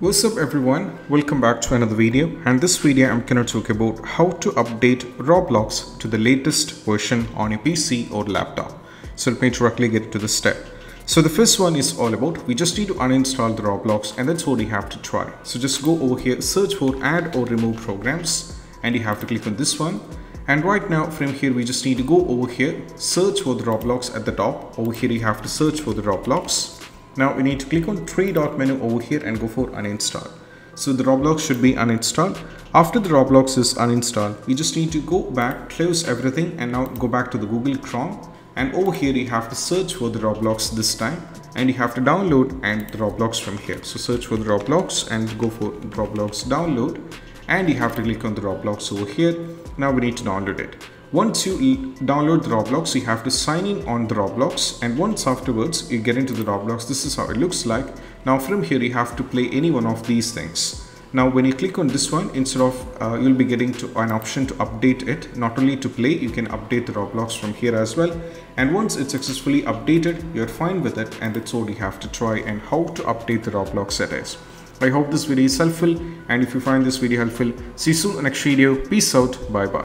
What's up everyone, welcome back to another video and this video I'm gonna talk about how to update Roblox to the latest version on your PC or laptop. So let me directly get to the step. So the first one is all about, we just need to uninstall the Roblox and that's what you have to try. So just go over here, search for add or remove programs and you have to click on this one. And right now from here we just need to go over here, search for the Roblox at the top. Over here you have to search for the Roblox now we need to click on three dot menu over here and go for uninstall. So the Roblox should be uninstalled. After the Roblox is uninstalled, we just need to go back, close everything and now go back to the Google Chrome. And over here you have to search for the Roblox this time and you have to download and the Roblox from here. So search for the Roblox and go for Roblox download and you have to click on the Roblox over here. Now we need to download it. Once you download the Roblox, you have to sign in on the Roblox and once afterwards you get into the Roblox, this is how it looks like. Now from here you have to play any one of these things. Now when you click on this one, instead of uh, you'll be getting to an option to update it, not only to play, you can update the Roblox from here as well. And once it's successfully updated, you're fine with it and that's all you have to try and how to update the Roblox settings. I hope this video is helpful and if you find this video helpful, see you soon in the next video. Peace out. Bye bye.